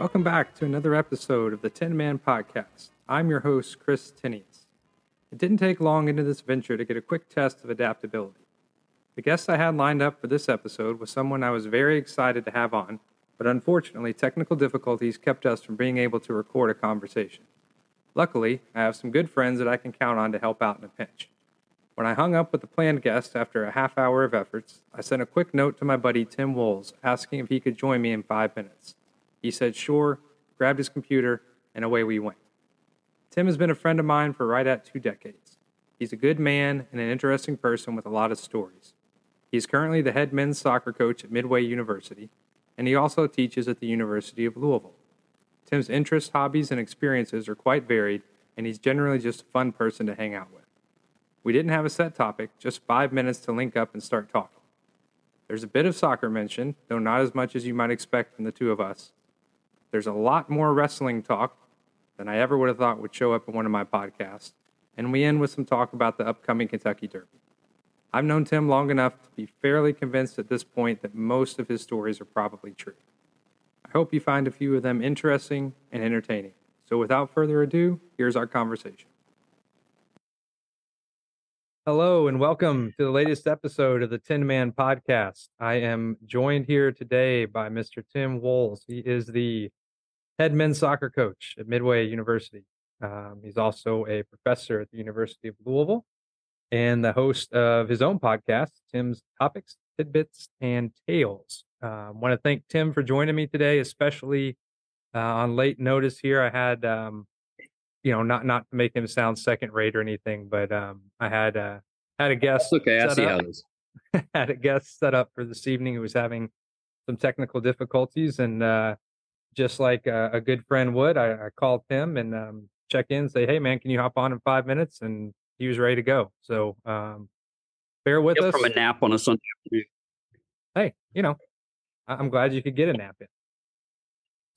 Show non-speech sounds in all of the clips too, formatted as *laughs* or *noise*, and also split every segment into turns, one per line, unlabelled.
Welcome back to another episode of the Tinman Podcast. I'm your host, Chris Tinius. It didn't take long into this venture to get a quick test of adaptability. The guest I had lined up for this episode was someone I was very excited to have on, but unfortunately, technical difficulties kept us from being able to record a conversation. Luckily, I have some good friends that I can count on to help out in a pinch. When I hung up with the planned guest after a half hour of efforts, I sent a quick note to my buddy Tim Wolz asking if he could join me in five minutes. He said sure, grabbed his computer, and away we went. Tim has been a friend of mine for right at two decades. He's a good man and an interesting person with a lot of stories. He is currently the head men's soccer coach at Midway University, and he also teaches at the University of Louisville. Tim's interests, hobbies, and experiences are quite varied, and he's generally just a fun person to hang out with. We didn't have a set topic, just five minutes to link up and start talking. There's a bit of soccer mentioned, though not as much as you might expect from the two of us. There's a lot more wrestling talk than I ever would have thought would show up in one of my podcasts, and we end with some talk about the upcoming Kentucky Derby. I've known Tim long enough to be fairly convinced at this point that most of his stories are probably true. I hope you find a few of them interesting and entertaining. So without further ado, here's our conversation. Hello and welcome to the latest episode of the Tinman Podcast. I am joined here today by Mr. Tim Wolz. He is the head men's soccer coach at Midway University. Um, he's also a professor at the University of Louisville and the host of his own podcast, Tim's Topics, Tidbits, and Tales. I uh, want to thank Tim for joining me today, especially uh, on late notice here. I had um, you know, not not to make him sound second rate or anything, but um, I had uh, had a guest.
That's okay, I see up, how this. *laughs*
had a guest set up for this evening who was having some technical difficulties, and uh, just like a, a, good friend would, I, I called him and um, check in, say, "Hey, man, can you hop on in five minutes?" And he was ready to go. So um, bear with us
from a nap on a Sunday afternoon.
Hey, you know, I'm glad you could get a nap in.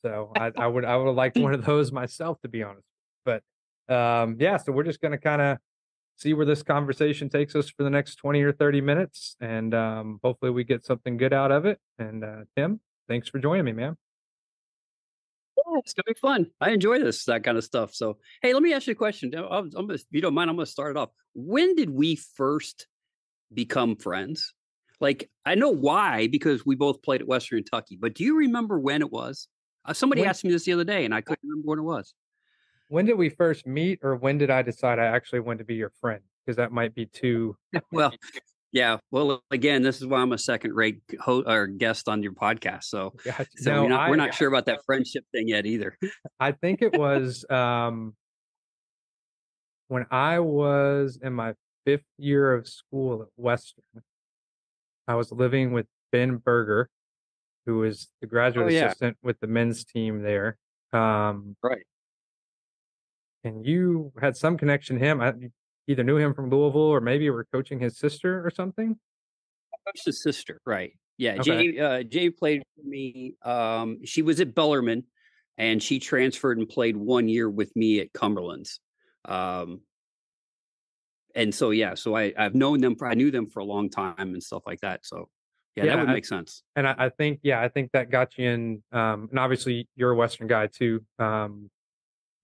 So I, I would I would have liked *laughs* one of those myself, to be honest. But um, yeah, so we're just going to kind of see where this conversation takes us for the next 20 or 30 minutes. And um, hopefully we get something good out of it. And uh, Tim, thanks for joining me, man.
Yeah, it's gonna be fun. I enjoy this that kind of stuff. So, hey, let me ask you a question. I'm, I'm gonna, if you don't mind, I'm to start it off. When did we first become friends? Like, I know why because we both played at Western Kentucky, but do you remember when it was? Uh, somebody when, asked me this the other day, and I couldn't remember when it was
when did we first meet or when did I decide I actually want to be your friend? Because that might be too *laughs*
well. *laughs* Yeah. Well, again, this is why I'm a second rate host or guest on your podcast. So, gotcha. so no, we're not, I, we're not sure about that *laughs* friendship thing yet either.
I think it was um, when I was in my fifth year of school at Western. I was living with Ben Berger, who was the graduate oh, yeah. assistant with the men's team there. Um,
right
and you had some connection to him. I either knew him from Louisville or maybe were coaching his sister or something.
I coached his sister, right? Yeah, okay. Jay. Uh, Jay played for me. Um, she was at Bellarmine, and she transferred and played one year with me at Cumberland's. Um, and so yeah, so I I've known them for I knew them for a long time and stuff like that. So yeah, yeah that would I, make sense.
And I, I, think yeah, I think that got you in. Um, and obviously you're a Western guy too. Um,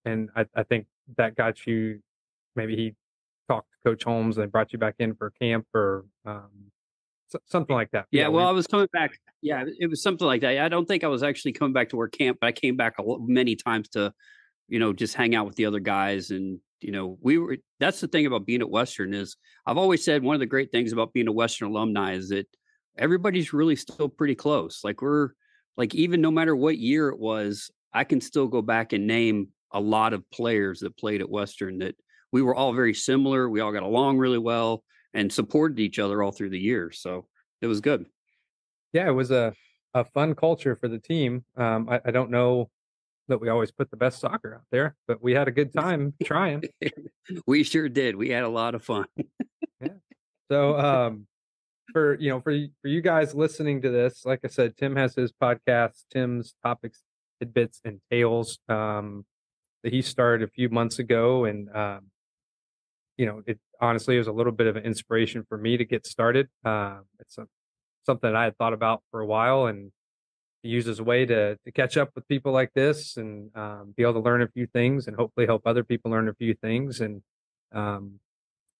and I, I think that got you. Maybe he talked to Coach Holmes and brought you back in for camp or um, something like that.
Yeah, well, I was coming back. Yeah, it was something like that. I don't think I was actually coming back to work camp, but I came back a, many times to, you know, just hang out with the other guys. And you know, we were. That's the thing about being at Western is I've always said one of the great things about being a Western alumni is that everybody's really still pretty close. Like we're like even no matter what year it was, I can still go back and name a lot of players that played at Western that we were all very similar. We all got along really well and supported each other all through the years. So it was good.
Yeah, it was a, a fun culture for the team. Um, I, I don't know that we always put the best soccer out there, but we had a good time trying. *laughs*
we sure did. We had a lot of fun.
yeah. So, um, for you know, for for you guys listening to this, like I said, Tim has his podcast, Tim's topics, tidbits, and tales. Um, that he started a few months ago, and um, you know, it honestly was a little bit of an inspiration for me to get started. Uh, it's a, something I had thought about for a while, and use as a way to to catch up with people like this and um, be able to learn a few things and hopefully help other people learn a few things and um,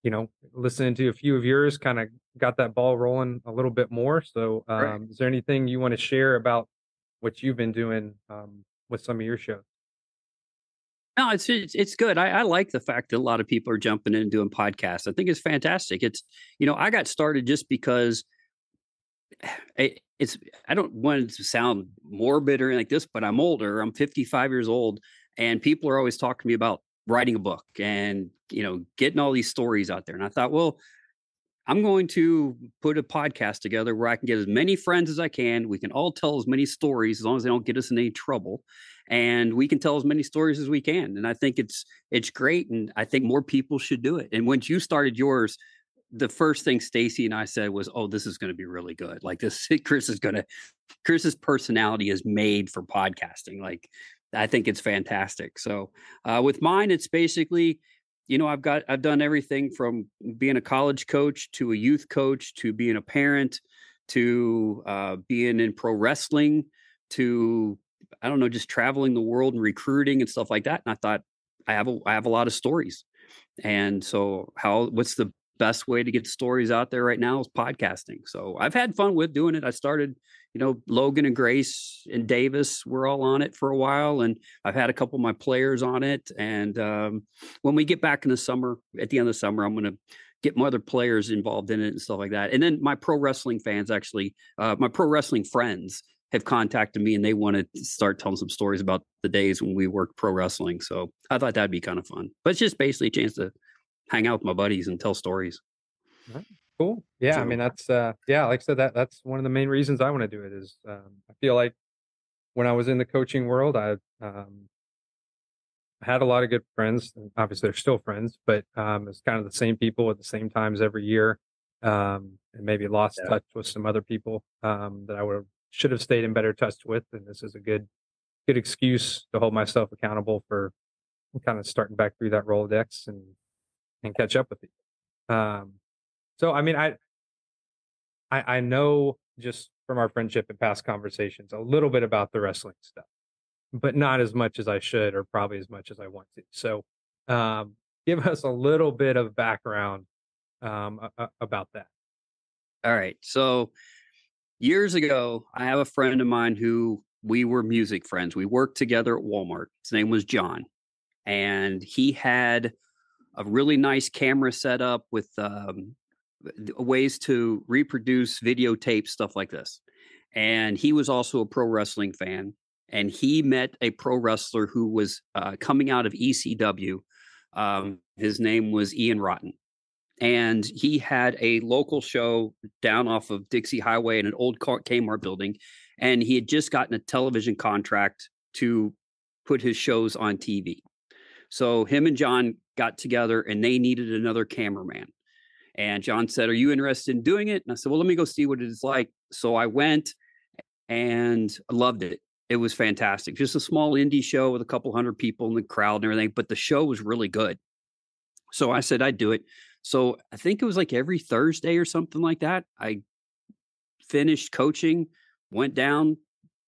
you know listening to a few of yours kind of got that ball rolling a little bit more so um, right. is there anything you want to share about what you've been doing um, with some of your shows
no, it's it's, good. I, I, like the fact that a lot of people are jumping in and doing podcasts. I think it's fantastic. It's you know I got started just because *sighs* it, it's I don't want it to sound morbid or anything like this, but I'm older. I'm 55 years old, and people are always talking to me about writing a book and you know getting all these stories out there. And I thought, well, I'm going to put a podcast together where I can get as many friends as I can. We can all tell as many stories as long as they don't get us in any trouble and we can tell as many stories as we can and i think it's it's great and i think more people should do it and once you started yours the first thing stacy and i said was oh this is going to be really good like this *laughs* chris is going to chris's personality is made for podcasting like i think it's fantastic so uh, with mine it's basically you know i've got i've done everything from being a college coach to a youth coach to being a parent to uh, being in pro wrestling to I don't know, just traveling the world and recruiting and stuff like that. And I thought I have a I have a lot of stories. And so how what's the best way to get stories out there right now is podcasting. So I've had fun with doing it. I started, you know, Logan and Grace and Davis were all on it for a while, and I've had a couple of my players on it. And um, when we get back in the summer, at the end of the summer, I'm going to get my other players involved in it and stuff like that. And then my pro wrestling fans actually, uh, my pro wrestling friends have contacted me and they want to start telling some stories about the days when we worked pro wrestling. So I thought that'd be kind of fun. But it's just basically a chance to hang out with my buddies and tell stories.
Cool. Yeah, so, I mean that's uh yeah, like I said that that's one of the main reasons I want to do it is um I feel like when I was in the coaching world, I um had a lot of good friends. Obviously, they're still friends, but um, it's kind of the same people at the same times every year. Um, and maybe lost yeah. touch with some other people um, that I would have should have stayed in better touch with, and this is a good good excuse to hold myself accountable for kind of starting back through that Rolodex and and catch up with you. Um, so I mean, I, I I know just from our friendship and past conversations a little bit about the wrestling stuff, but not as much as I should, or probably as much as I want to. So, um, *laughs* give us a little bit of background um, a- about that.
All right, so years ago, I have a friend of mine who we were music friends. We worked together at Walmart. His name was John. And he had a really nice camera set up with um, ways to reproduce videotape, stuff like this. And he was also a pro wrestling fan. And he met a pro wrestler who was uh, coming out of ECW. Um, his name was Ian Rotten and he had a local show down off of Dixie Highway in an old Kmart building, and he had just gotten a television contract to put his shows on TV. So him and John got together, and they needed another cameraman. And John said, "Are you interested in doing it?" And I said, "Well, let me go see what it is like." So I went, and loved it. It was fantastic. Just a small indie show with a couple hundred people in the crowd and everything, but the show was really good. So I said I'd do it. So I think it was like every Thursday or something like that. I finished coaching, went down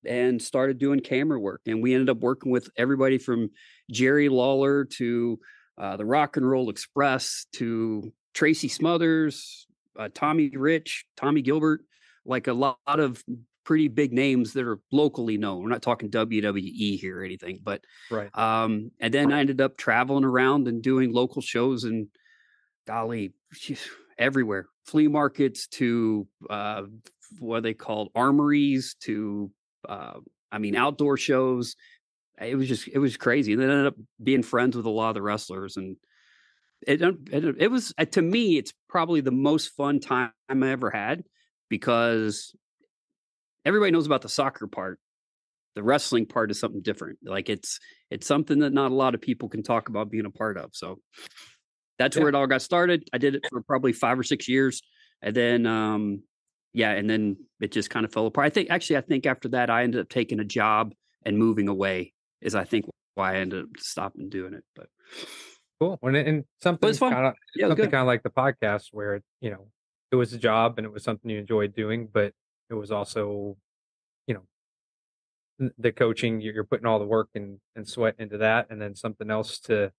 and started doing camera work. And we ended up working with everybody from Jerry Lawler to uh, the Rock and Roll Express to Tracy Smothers, uh, Tommy Rich, Tommy Gilbert, like a lot of pretty big names that are locally known. We're not talking WWE here or anything, but
right.
Um, and then I ended up traveling around and doing local shows and golly, everywhere flea markets to uh, what they called armories to uh, I mean outdoor shows. It was just it was crazy. And then ended up being friends with a lot of the wrestlers, and it it, it was uh, to me it's probably the most fun time I ever had because everybody knows about the soccer part. The wrestling part is something different. Like it's it's something that not a lot of people can talk about being a part of. So that's yeah. where it all got started. I did it for probably five or six years, and then um, yeah, and then it just kind of fell apart. I think actually, I think after that, I ended up taking a job and moving away. Is I think why I ended up stopping doing it. But
cool. It, and something kind of yeah, something kind of like the podcast where you know it was a job and it was something you enjoyed doing, but it was also you know the coaching you're putting all the work and, and sweat into that and then something else to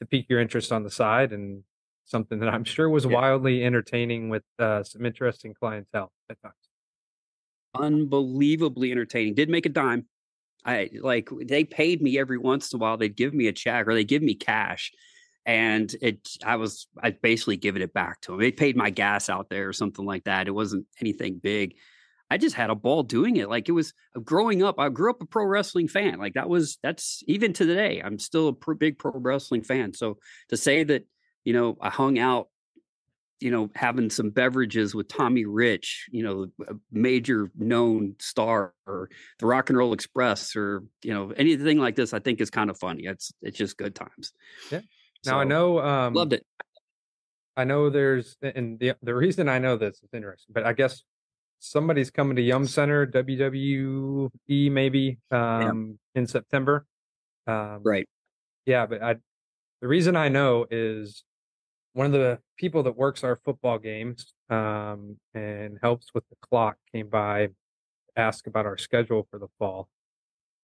to pique your interest on the side and something that i'm sure was yeah. wildly entertaining with uh, some interesting clientele at times
unbelievably entertaining. Did make a dime. I like they paid me every once in a while. They'd give me a check or they give me cash and it i was i basically given it back to them they paid my gas out there or something like that. It wasn't anything big I just had a ball doing it. Like it was uh, growing up. I grew up a pro wrestling fan. Like that was that's even to today. I'm still a pro, big pro wrestling fan. So to say that you know I hung out, you know, having some beverages with Tommy Rich, you know, a major known star, or the Rock and Roll Express, or you know anything like this, I think is kind of funny. It's it's just good times.
Yeah. Now so, I know um,
loved it.
I know there's and the the reason I know this is interesting, but I guess somebody's coming to Yum Center, WWE maybe um, yeah. in September.
Um, right.
Yeah, but I, the reason I know is one of the people that works our football games um, and helps with the clock came by to ask about our schedule for the fall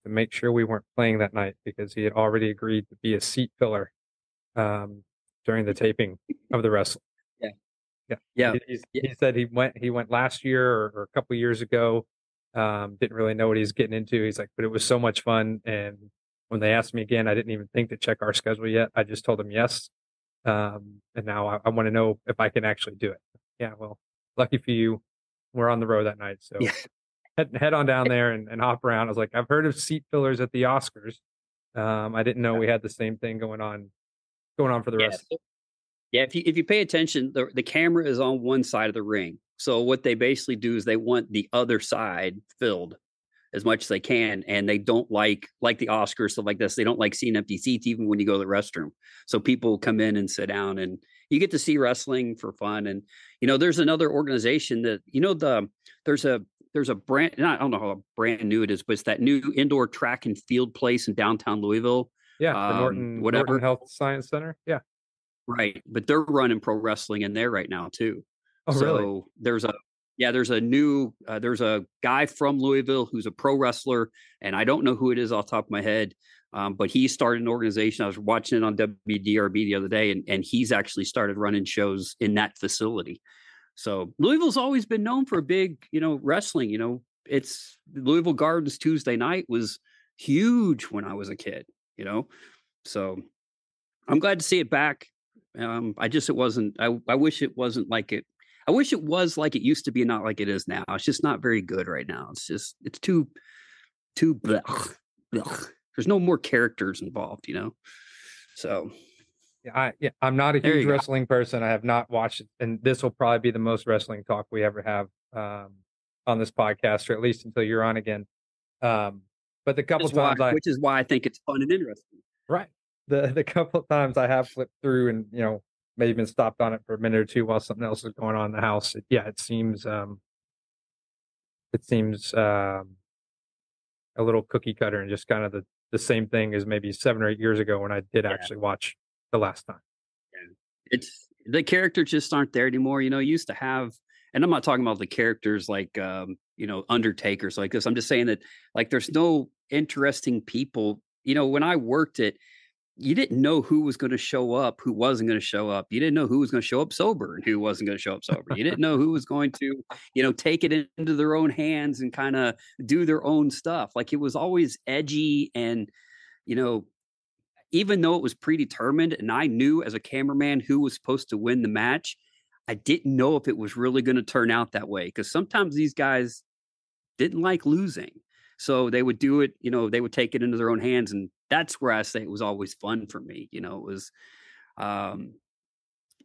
to make sure we weren't playing that night because he had already agreed to be a seat filler um, during the taping of the wrestling.
Yeah, yeah.
He, he said he went he went last year or, or a couple years ago. Um, didn't really know what he's getting into. He's like, but it was so much fun. And when they asked me again, I didn't even think to check our schedule yet. I just told them yes. Um, and now I, I want to know if I can actually do it. Yeah, well, lucky for you, we're on the road that night, so yeah. head head on down *laughs* there and, and hop around. I was like, I've heard of seat fillers at the Oscars. Um, I didn't know we had the same thing going on going on for the yeah, rest.
Yeah, if you if you pay attention, the the camera is on one side of the ring. So what they basically do is they want the other side filled as much as they can, and they don't like like the Oscars stuff like this. They don't like seeing empty seats even when you go to the restroom. So people come in and sit down, and you get to see wrestling for fun. And you know, there's another organization that you know the there's a there's a brand I don't know how brand new it is, but it's that new indoor track and field place in downtown Louisville.
Yeah, the um, Norton whatever Norton Health Science Center. Yeah,
Right. But they're running pro wrestling in there right now too.
Oh,
so
really?
there's a yeah, there's a new uh, there's a guy from Louisville who's a pro wrestler, and I don't know who it is off top of my head. Um, but he started an organization. I was watching it on WDRB the other day, and, and he's actually started running shows in that facility. So Louisville's always been known for a big, you know, wrestling. You know, it's Louisville Gardens Tuesday night was huge when I was a kid. You know, so I'm glad to see it back. Um, I just it wasn't. I I wish it wasn't like it. I wish it was like it used to be, not like it is now. It's just not very good right now. It's just it's too too. Blech, blech. There's no more characters involved, you know. So
yeah, I yeah, I'm not a huge wrestling go. person. I have not watched it, and this will probably be the most wrestling talk we ever have um, on this podcast, or at least until you're on again. Um, but the couple times,
why,
I,
which is why I think it's fun and interesting.
Right the the couple of times I have flipped through and you know maybe even stopped on it for a minute or two while something else is going on in the house. It, yeah, it seems um, it seems um, a little cookie cutter and just kind of the the same thing as maybe seven or eight years ago when I did yeah. actually watch the last time.
Yeah. It's the characters just aren't there anymore. You know, you used to have, and I'm not talking about the characters like um, you know Undertakers like this. I'm just saying that like there's no interesting people. You know, when I worked it you didn't know who was going to show up, who wasn't going to show up. You didn't know who was going to show up sober and who wasn't going to show up sober. You didn't know who was going to, you know, take it into their own hands and kind of do their own stuff. Like it was always edgy and, you know, even though it was predetermined and I knew as a cameraman who was supposed to win the match, I didn't know if it was really going to turn out that way because sometimes these guys didn't like losing. So they would do it, you know, they would take it into their own hands. And that's where I say it was always fun for me. You know, it was um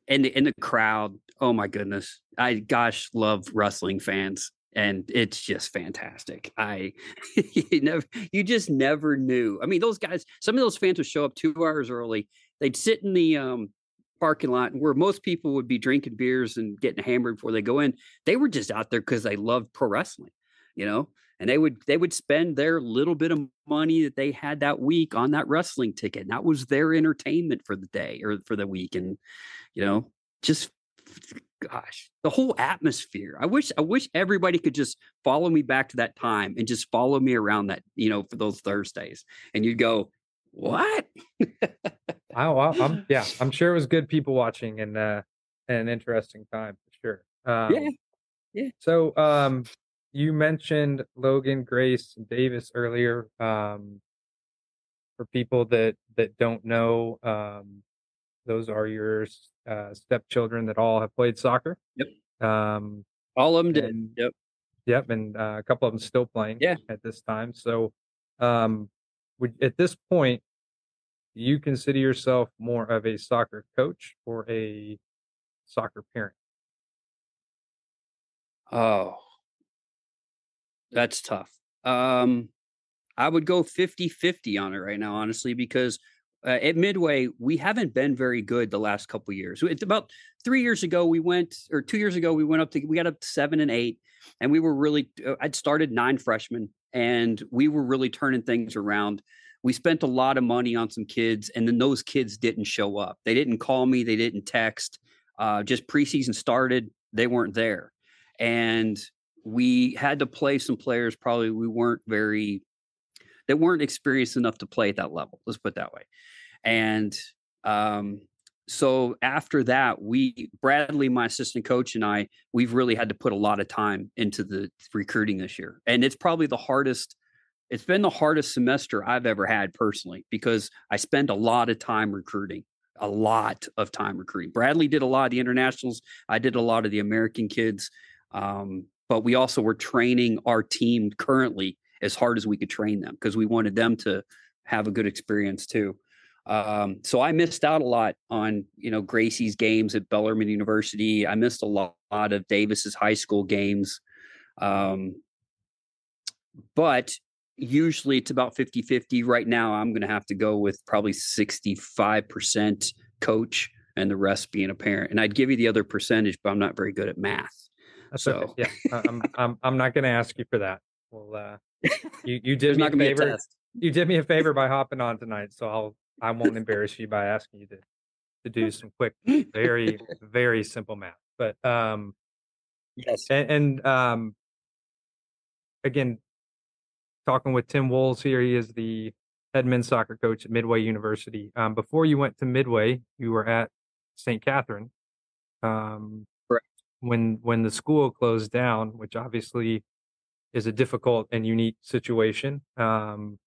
in the in the crowd, oh my goodness. I gosh love wrestling fans. And it's just fantastic. I *laughs* you never you just never knew. I mean, those guys, some of those fans would show up two hours early. They'd sit in the um parking lot where most people would be drinking beers and getting hammered before they go in. They were just out there because they loved pro wrestling, you know and they would they would spend their little bit of money that they had that week on that wrestling ticket and that was their entertainment for the day or for the week and you know just gosh, the whole atmosphere. I wish I wish everybody could just follow me back to that time and just follow me around that, you know, for those Thursdays. And you'd go, "What?" *laughs*
I, I'm yeah, I'm sure it was good people watching and uh an interesting time for sure. Um,
yeah. Yeah.
So um you mentioned Logan, Grace, Davis earlier. Um for people that that don't know, um those are your uh, stepchildren that all have played soccer.
Yep.
Um,
all of them did.
and-
Yep.
Yep, and uh, a couple of them still playing.
Yeah.
At this time, so um, would at this point, do you consider yourself more of a soccer coach or a soccer parent?
Oh, that's tough. Um, I would go 50 50 on it right now, honestly, because uh, at Midway, we haven't been very good the last couple years. It's about three years ago, we went, or two years ago, we went up to, we got up to seven and eight, and we were really, uh, I'd started nine freshmen, and we were really turning things around. We spent a lot of money on some kids, and then those kids didn't show up. They didn't call me, they didn't text. Uh, just preseason started, they weren't there. And we had to play some players probably we weren't very that weren't experienced enough to play at that level let's put it that way. And um, so after that we bradley my assistant coach and i we've really had to put a lot of time into the recruiting this year. And it's probably the hardest it's been the hardest semester i've ever had personally because i spend a lot of time recruiting a lot of time recruiting. Bradley did a lot of the internationals i did a lot of the american kids um, but we also were training our team currently as hard as we could train them because we wanted them to have a good experience too. Um, so I missed out a lot on you know Gracie's games at Bellarmine University. I missed a lot, of Davis's high school games. Um, but usually it's about 50 50. Right now, I'm going to have to go with probably 65% coach and the rest being a parent. And I'd give you the other percentage, but I'm not very good at math.
That's
So-
okay. Yeah, I'm *laughs* I'm I'm not going to ask you for that. Well, uh, you you did me
not
a
be a
favor. You did me a favor by *laughs* hopping on tonight, so I'll I won't embarrass you by asking you to to do some quick, very very simple math. But um,
Yes.
and, and um, again, talking with Tim Wolz here, he is the head men's soccer coach at Midway University. Um, before you went to Midway, you were at St. Catherine. Um. When when the school closed down, which obviously is a difficult and unique situation. Um,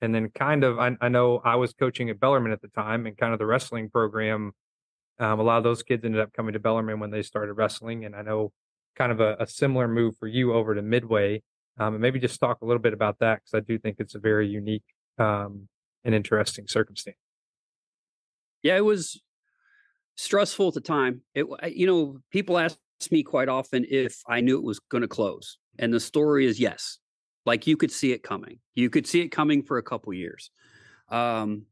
and then kind of, I, I know I was coaching at Bellarmine at the time, and kind of the wrestling program. Um, a lot of those kids ended up coming to Bellarmine when they started wrestling, and I know kind of a, a similar move for you over to Midway. Um, and maybe just talk a little bit about that because I do think it's a very unique um, and interesting circumstance.
Yeah, it was stressful at the time. It, you know, people ask me quite often if I knew it was going to close, and the story is yes. Like you could see it coming. You could see it coming for a couple years. Um,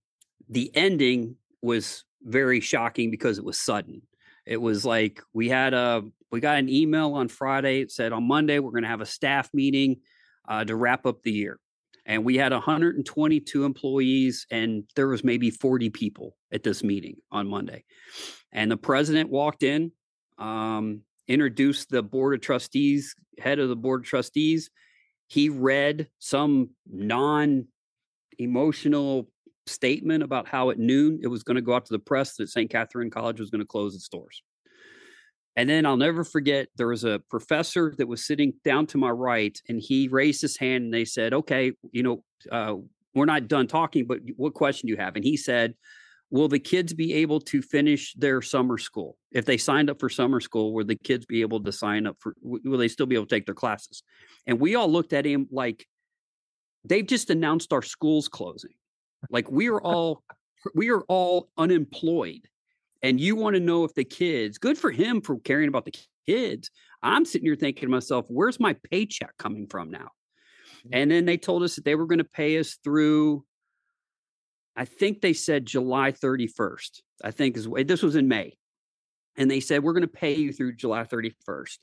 the ending was very shocking because it was sudden. It was like we had a we got an email on Friday. It said on Monday we're going to have a staff meeting uh, to wrap up the year and we had 122 employees and there was maybe 40 people at this meeting on monday. And the president walked in um, introduced the board of trustees head of the board of trustees. He read some non emotional statement about how at noon it was going to go out to the press that st catherine college was going to close its doors and then I'll never forget there was a professor that was sitting down to my right, and he raised his hand and they said, Okay, you know, uh, we're not done talking, but what question do you have? And he said, Will the kids be able to finish their summer school? If they signed up for summer school, will the kids be able to sign up for, will they still be able to take their classes? And we all looked at him like, they've just announced our schools closing. Like we are all, we are all unemployed and you want to know if the kids good for him for caring about the kids. I'm sitting here thinking to myself where's my paycheck coming from now? Mm-hmm. And then they told us that they were going to pay us through i think they said july 31st i think is this was in may. And they said we're going to pay you through july 31st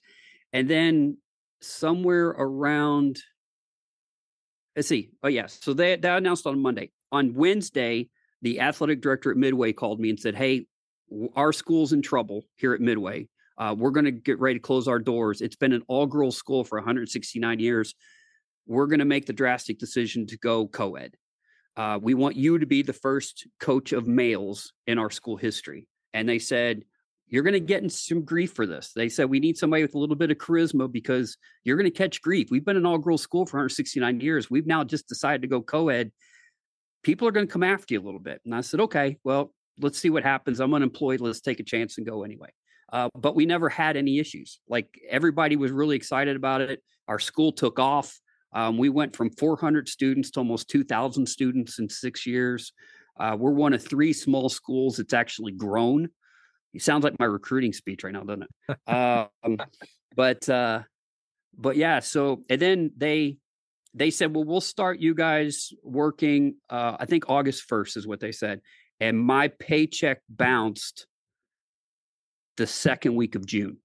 and then somewhere around let's see oh yes so they that announced on monday. On wednesday the athletic director at midway called me and said hey our school's in trouble here at Midway. Uh, we're going to get ready to close our doors. It's been an all girls school for 169 years. We're going to make the drastic decision to go co ed. Uh, we want you to be the first coach of males in our school history. And they said, You're going to get in some grief for this. They said, We need somebody with a little bit of charisma because you're going to catch grief. We've been an all girls school for 169 years. We've now just decided to go co ed. People are going to come after you a little bit. And I said, Okay, well, let's see what happens. I'm unemployed. Let's take a chance and go anyway. Uh, but we never had any issues. Like everybody was really excited about it. Our school took off. Um, we went from 400 students to almost 2,000 students in six years. Uh, we're one of three small schools that's actually grown. It sounds like my recruiting speech right now, doesn't it? *laughs* um, but uh, but yeah. So and then they they said, well, we'll start you guys working. Uh, I think August 1st is what they said, and my paycheck bounced the second week of June.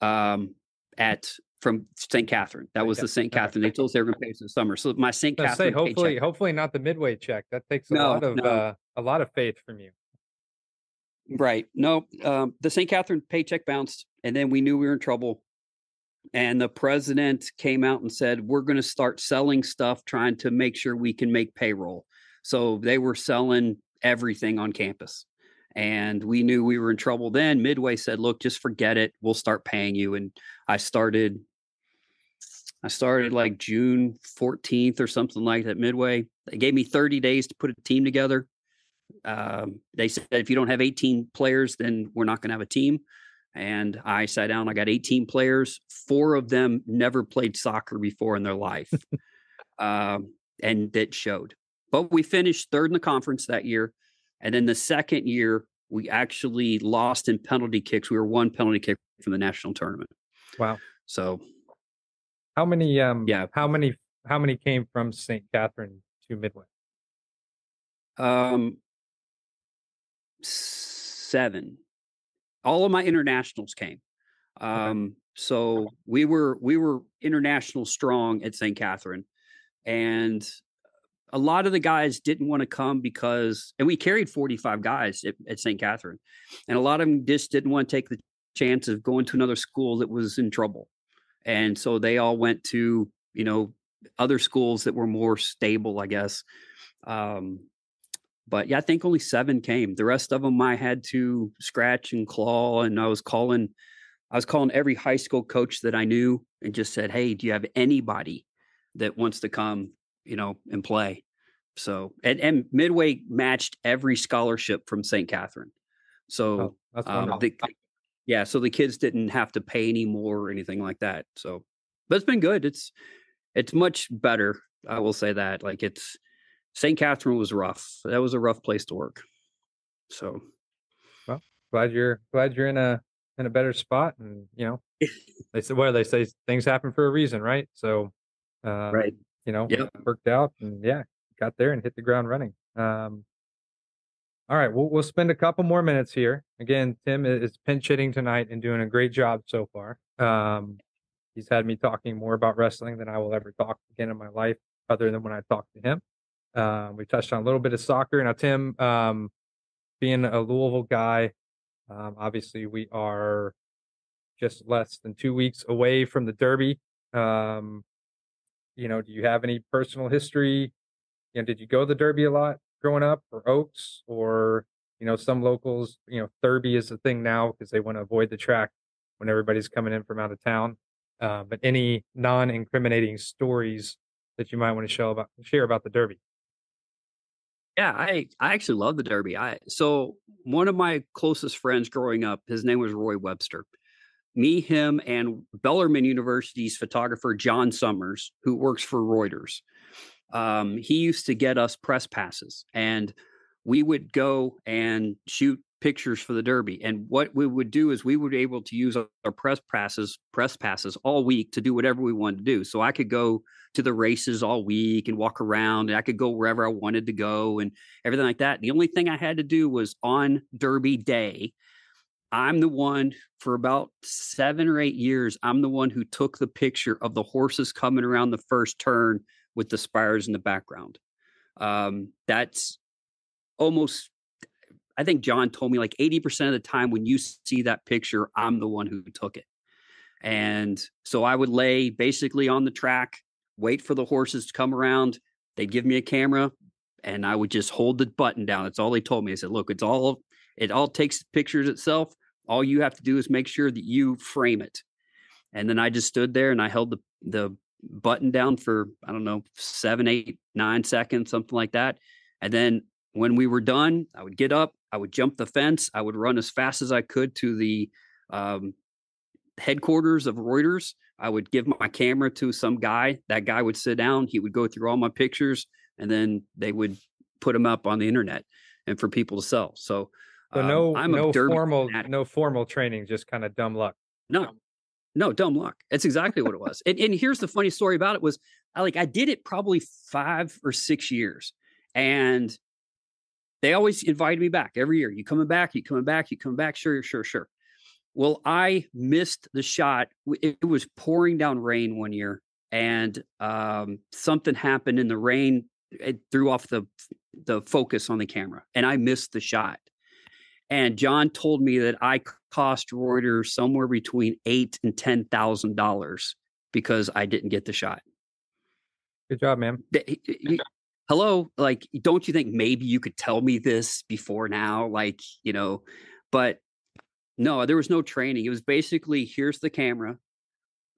Um, at from St. Catherine. That was the St. Catherine. They told us they were going to pay us in the summer. So my St. Catherine.
Say, hopefully,
paycheck,
hopefully not the midway check. That takes a
No,
lot of
no.
uh, a lot of faith from you.
Right. No, um, the St. Catherine paycheck bounced, and then we knew we were in trouble. And the president came out and said, We're going to start selling stuff, trying to make sure we can make payroll. So they were selling everything on campus. And we knew we were in trouble then. Midway said, Look, just forget it. We'll start paying you. And I started, I started like June 14th or something like that, Midway. They gave me 30 days to put a team together um, they said if you don't have 18 players, then we're not going to have a team. And I sat down. I got 18 players. Four of them never played soccer before in their life, um, and that showed. But we finished third in the conference that year, and then the second year we actually lost in penalty kicks. We were one penalty kick from the national tournament.
Wow.
So
How many? Um,
Yeah.
How many? How many came from St. Catherine to Midway?
Um, seven. All of my internationals came. Um, so we were we were international strong at St. Catherine, and a lot of the guys didn't want to come because, and we carried forty five guys at, at St. Catherine, and a lot of them just didn't want to take the chance of going to another school that was in trouble, and so they all went to you know other schools that were more stable, I guess. Um, but yeah, I think only seven came. The rest of them I had to scratch and claw, and I was calling, I was calling every high school coach that I knew and just said, "Hey, do you have anybody that wants to come, you know, and play?" So and and Midway matched every scholarship from St. Catherine. So
Oh, that's
um, the, yeah, so the kids didn't have to pay any more or anything like that. So, but it's been good. It's it's much better. I will say that. Like it's St. Catherine was rough. That was a rough place to work. So well,
glad you're glad you're in a in a better spot, and you know *laughs* they say well they say things happen for a reason, right? So, uh,
right.
You know,
Yep.
worked out, and yeah, got there and hit the ground running. Um, all right, we'll we'll spend a couple more minutes here. Again, Tim is pinch hitting tonight and doing a great job so far. Um, he's had me talking more about wrestling than I will ever talk again in my life, other than when I talk to him. Uh, we touched on a little bit of soccer. Now, Tim, um, being a Louisville guy, um, obviously we are just less than two weeks away from the Derby. Um, you know, do you have any personal history? You know, did you go to the Derby a lot growing up, or Oaks, or you know, some locals, you know, Derby is a thing now because they want to avoid the track when everybody's coming in from out of town. Uh, but any non-incriminating stories that you might want to share about share about the Derby?
Yeah, I I actually love the Derby. I so one of my closest friends growing up, his name was Roy Webster. Me, him, and Bellarmine University's photographer John Summers, who works for Reuters. Um, he used to get us press passes, and we would go and shoot pictures for the Derby. And what we would do is we would be able to use our press passes, press passes all week to do whatever we wanted to do. So I could go to the races all week and walk around, and I could go wherever I wanted to go and everything like that. The only thing I had to do was on Derby Day. I'm the one for about seven or eight years. I'm the one who took the picture of the horses coming around the first turn with the spires in the background. Um, that's almost I think John told me like 80% of the time when you see that picture, I'm the one who took it. And so I would lay basically on the track, wait for the horses to come around. They'd give me a camera and I would just hold the button down. That's all they told me. I said, look, it's all, it all takes pictures itself. All you have to do is make sure that you frame it. And then I just stood there and I held the, the button down for, I don't know, seven, eight, nine seconds, something like that. And then when we were done, I would get up, I would jump the fence, I would run as fast as I could to the um, headquarters of Reuters. I would give my camera to some guy. That guy would sit down, he would go through all my pictures, and then they would put them up on the internet and for people to sell. So,
so
um,
no,
a
no formal,
fanatic.
no formal training, just kind of dumb luck.
No, no, dumb luck. That's exactly what it was. And, and here's the funny story about it was I like I did it probably five or six years, and they always invited me back every year. You coming back? You coming back? You coming back? Sure, sure, sure. Well, I missed the shot. It, it was pouring down rain one year, and um, something happened in the rain. It threw off the the focus on the camera, and I missed the shot. And John told me that I cost Reuters somewhere between eight and ten thousand dollars because I didn't get the shot.
Good job, man.
Hello, like, don't you think maybe you could tell me this before now? Like, you know, but no, there was no training. It was basically here's the camera,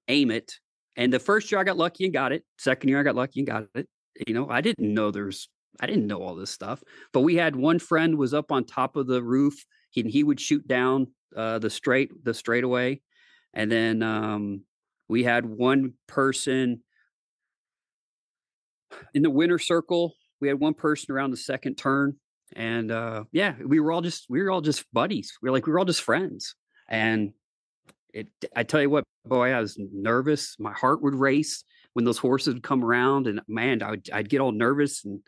aim it. And the first year I got lucky and got it. Second year I got lucky and got it. You know, I didn't know there's I didn't know all this stuff. But we had one friend was up on top of the roof. He he would shoot down uh the straight the straightaway. And then um we had one person in the winter circle. We had one person around the second turn. And uh yeah, we were all just we were all just buddies. We are like we were all just friends. And it I tell you what, boy, I was nervous. My heart would race when those horses would come around, and man, I would I'd get all nervous and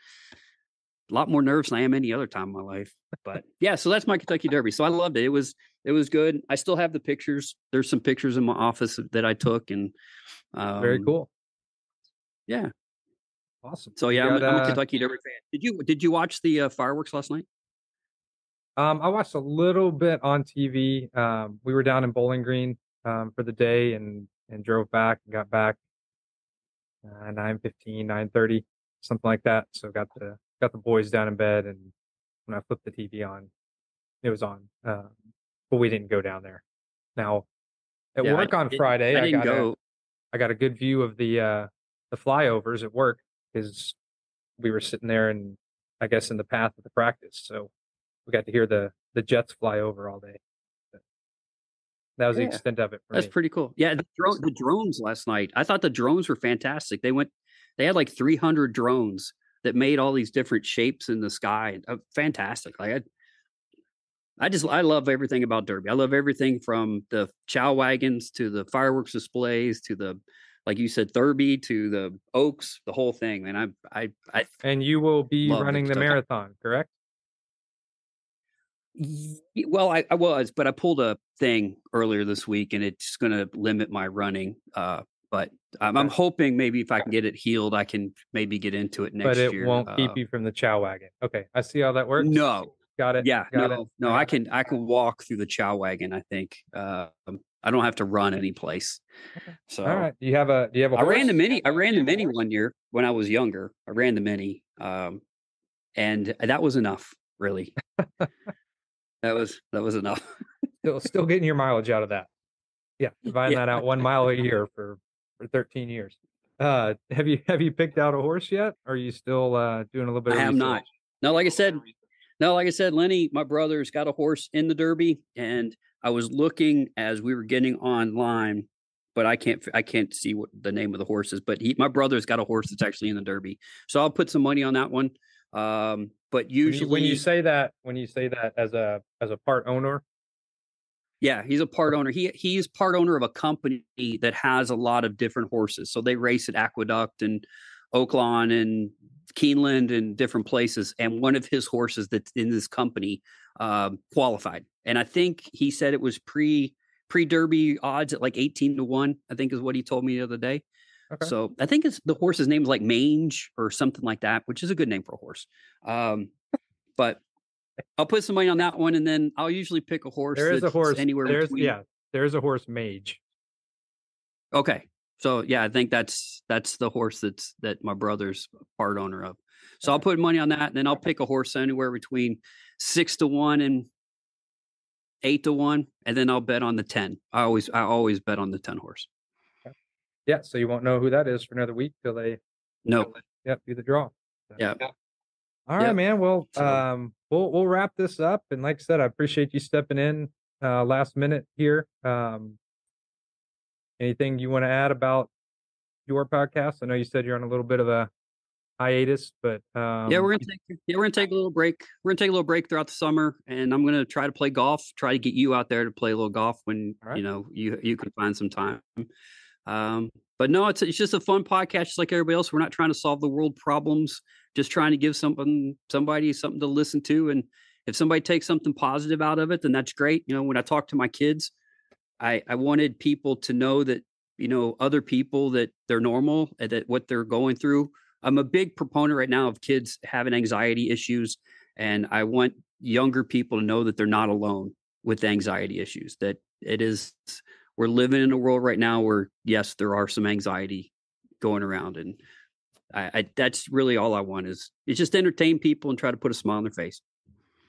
a lot more nervous than I am any other time in my life. But yeah, so that's my Kentucky Derby. So I loved it. It was it was good. I still have the pictures. There's some pictures in my office that I took, and um,
Very cool.
Yeah.
Awesome.
So yeah, I'm, a- I'm a
uh,
Kentucky Derby fan. Did you did you watch the uh, fireworks last night?
Um, I watched a little bit on TV. Um, we were down in Bowling Green um, for the day and and drove back and got back uh, 9:15, 9:30, something like that. So got the got the boys down in bed, and when I flipped the TV on, it was on. Um, but we didn't go down there. Now, at
Yeah, I
work on
didn't-
Friday,
I
I, got
go.
I got a good view of the uh, the flyovers at work because we were sitting there and I guess in the path of the practice. So we got to hear the the jets fly over all day. That was the extent of it for
That's
me.
pretty cool. Yeah, the, drone, the drones last night. I thought the drones were fantastic. They went, they had like 300 drones that made all these different shapes in the sky. Uh, fantastic. Like I, I just I love everything about Derby. I love everything from the chow wagons to the fireworks displays to the, like you said, Derby to the Oaks, the whole thing. And I I I
and you will be running the marathon, correct?
Well, I, I was, but I pulled a thing earlier this week, and it's going to limit my running. Uh, but I'm, I'm hoping maybe if I can get it healed, I can maybe get into it next
but it
year.
won't keep
Uh,
you from the chow wagon. Okay, I see how that works.
No,
got it.
yeah,
got
no,
it.
no. I can I can walk through the chow wagon. I think uh, I don't have to run any place.
Okay.
So
All right. Do you have a Do you have a
I ran the mini. I ran the mini one year when I was younger. I ran the mini, um, and that was enough. Really, *laughs* that was that was enough. *laughs*
Still, still getting your mileage out of that. Yeah, dividing
Yeah.
that out one mile a *laughs* year for for 13 years. Uh, have you have you picked out a horse yet? Are you still uh doing a little bit?
I
of
have not. No, like I said, no, like I said, Lenny, my brother's got a horse in the Derby, and I was looking as we were getting online, but I can't, I can't see what the name of the horse is. But he, my brother's got a horse that's actually in the Derby, so I'll put some money on that one. Um, but
When you-
usually,
when you say that, when you say that as a as a part owner,
Yeah, he's a part owner. He he's part owner of a company that has a lot of different horses. So they race at Aqueduct and Oaklawn and Keeneland and different places. And one of his horses that's in this company um, qualified. And I think he said it was pre pre Derby odds at like eighteen to one. I think is what he told me the other day.
Okay.
So I think it's the horse's name is like Mange or something like that, which is a good name for a horse. Um, but I'll put some money on that one, and then I'll usually pick a horse.
There is a horse.
anywhere
There's
between.
yeah. There's a horse mage.
Okay. So yeah, I think that's that's the horse that's that my brother's part owner of. So I'll put money on that, and then I'll pick a horse anywhere between six to one and eight to one, and then I'll bet on the ten. I always I always bet on the ten horse.
Yeah. So you won't know who that is for another week till they
No,
yep do the draw. So-
Yeah.
All right,
Yep.
man. Well, um, we'll we'll wrap this up, and like I said, I appreciate you stepping in uh, last minute here. Um, anything you want to add about your podcast? I know you said you're on a little bit of a hiatus, but um,
yeah, we're gonna take yeah we're gonna take a little break. We're gonna take a little break throughout the summer, and I'm gonna try to play golf. Try to get you out there to play a little golf when
All right.
you know you you can find some time. Um, but no, it's it's just a fun podcast, just like everybody else. We're not trying to solve the world problems, just trying to give something somebody something to listen to. And if somebody takes something positive out of it, then that's great. You know, when I talk to my kids, I I wanted people to know that you know other people that they're normal and that what they're going through. I'm a big proponent right now of kids having anxiety issues, and I want younger people to know that they're not alone with anxiety issues. That it is we're living in a world right now where yes, there are some anxiety going around, and I, I that's really all I want is is just entertain people and try to put a smile on their face.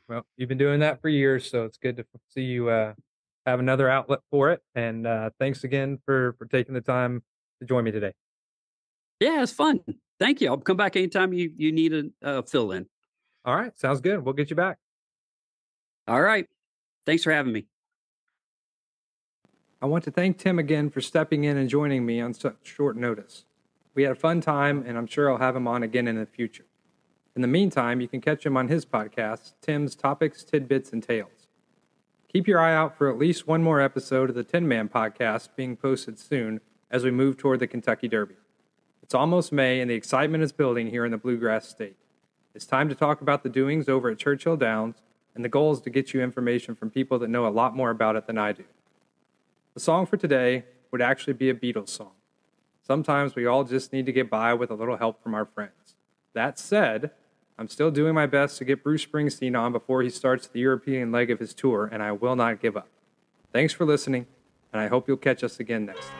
Well, you've been doing that for years, so it's good to see you uh, have another outlet for it. And uh, thanks again for for taking the time to join me today.
Yeah, it's fun. Thank you. I'll come back anytime you you need a uh, fill in.
All right, sounds good. We'll get you back.
All right. Thanks for having me.
I want to thank Tim again for stepping in and joining me on such short notice. We had a fun time, and I'm sure I'll have him on again in the future. In the meantime, you can catch him on his podcast, Tim's Topics, Tidbits, and Tales. Keep your eye out for at least one more episode of the Tinman podcast being posted soon as we move toward the Kentucky Derby. It's almost May, and the excitement is building here in the Bluegrass State. It's time to talk about the doings over at Churchill Downs, and the goal is to get you information from people that know a lot more about it than I do. The song for today would actually be a Beatles song. Sometimes we all just need to get by with a little help from our friends. That said, I'm still doing my best to get Bruce Springsteen on before he starts the European leg of his tour, and I will not give up. Thanks for listening, and I hope you'll catch us again next time.